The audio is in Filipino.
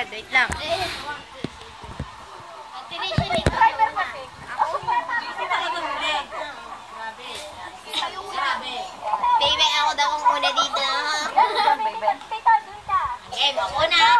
Wait lang. Driver. Baby, ako daw ang una dito. Tita, dun ka. Okay, ako na.